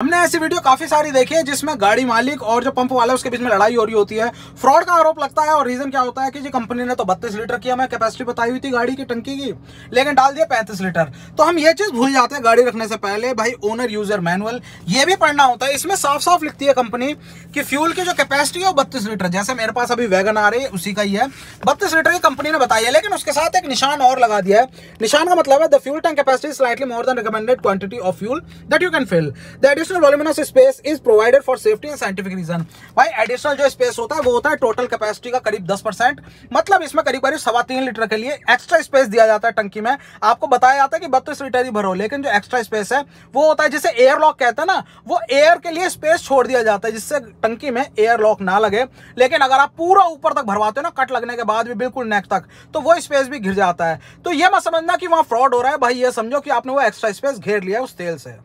हमने ऐसी वीडियो काफ़ी सारी देखी है जिसमें गाड़ी मालिक और जो पंप वाला उसके बीच में लड़ाई हो रही होती है। फ्रॉड का आरोप लगता है और रीजन क्या होता है कि जी कंपनी ने तो बत्तीस लीटर की हमें कैपेसिटी बताई हुई थी गाड़ी की, टंकी की, लेकिन डाल दिया पैंतीस लीटर। तो हम ये चीज़ भूल जाते हैं गाड़ी रखने से पहले, भाई ओनर यूज़र मैनुअल ये भी पढ़ना होता है। इसमें साफ़ साफ़ लिखती है कंपनी की फ्यूल की जो कैपेसिटी है वो बत्तीस लीटर, जैसे मेरे पास अभी वैगन आ रही है, उसी का ही है। बत्तीस लीटर की कंपनी ने बताई है, लेकिन उसके साथ एक निशान और लगा दिया है। निशान का मतलब है the fuel tank capacity slightly more than recommended quantity of fuel that you can fill the additional voluminous space is provided for safety and scientific reason भाई एडिशनल जो स्पेस होता है, वो होता है टोटल कैपेसिटी का करीब 10 परसेंट। मतलब इसमें करीब करीब सवा तीन लीटर के लिए एक्स्ट्रा स्पेस दिया जाता है टंकी में। आपको बताया जाता है कि बत्तीस लीटर ही भरो, लेकिन जो एक्स्ट्रा स्पेस है, वो होता है जिसे एयर लॉक कहते हैं ना, वो एयर के लिए स्पेस छोड़ दिया जाता है, जिससे टंकी में एयर लॉक ना लगे। लेकिन अगर आप पूरा ऊपर तक भरवाते हो ना कट लगने के बाद भी बिल्कुल नेक तक तो वो स्पेस भी घिर जाता है। तो ये मत समझना कि वहाँ फ्रॉड हो रहा है। भाई, ये समझो कि आपने वो एक्स्ट्रा स्पेस घेर लिया उस तेल से।